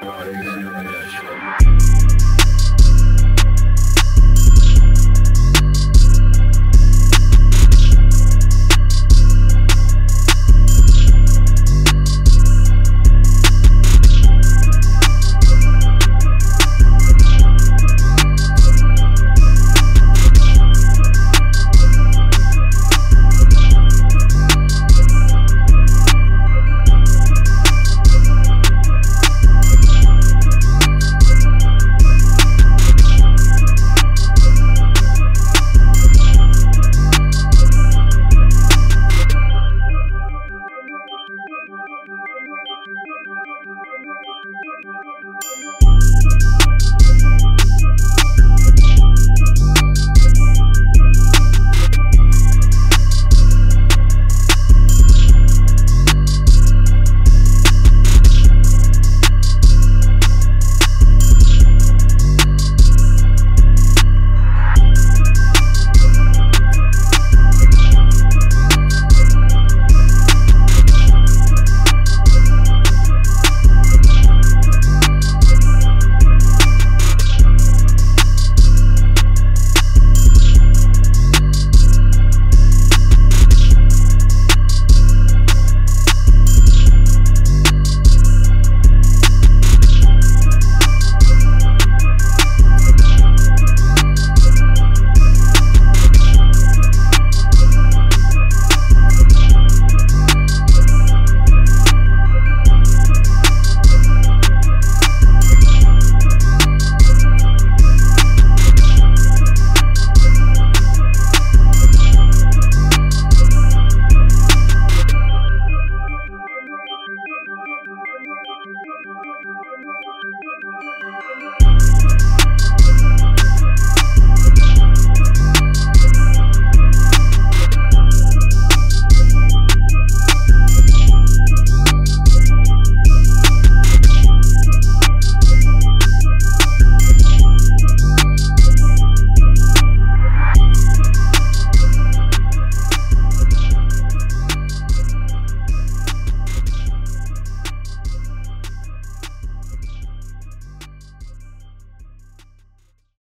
Got it.